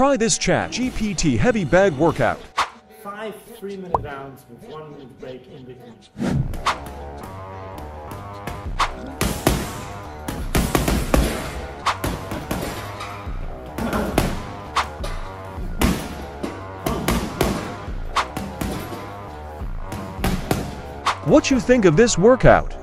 Try this Chat GPT heavy bag workout. Five three-minute rounds with one minute break in between. What you think of this workout?